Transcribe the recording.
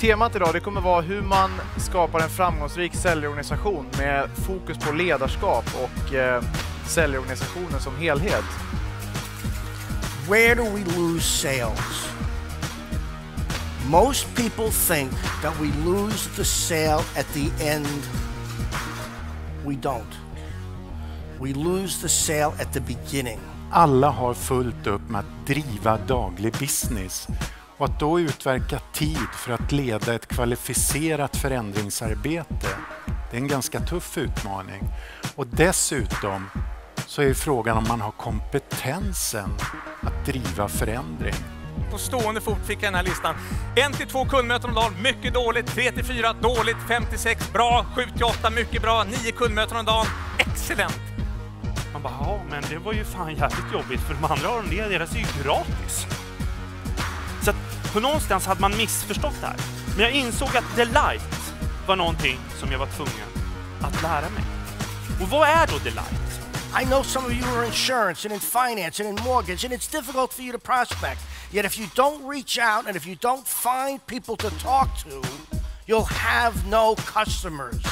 Temat idag det kommer vara hur man skapar en framgångsrik säljorganisation med fokus på ledarskap och eh, säljorganisationen som helhet. Where do we lose sales? Most people think that we lose the sale at the end. We don't. We lose the sale at the beginning. Alla har fullt upp med att driva daglig business och att då utverka tid för att leda ett kvalificerat förändringsarbete, det är en ganska tuff utmaning. Och dessutom så är frågan om man har kompetensen att driva förändring. På stående fot fick jag den här listan. 1 till 2 kundmöten om dagen, mycket dåligt. 3 till 4, dåligt. 5 till 6, bra. 7 till 8, mycket bra. 9 kundmöten om dagen, excellent. Man bara, ja, men det var ju fan jävligt jobbigt för de andra har det, deras är ju gratis. För någonstans hade man missförstått det här. Men jag insåg att delight var någonting som jag var tvungen att lära mig. Och vad är då delight? I know some of you are in insurance and in finance and in mortgage, and it's difficult for you to prospect. Yet, if you don't reach out and if you don't find people to talk to, you'll have no customers.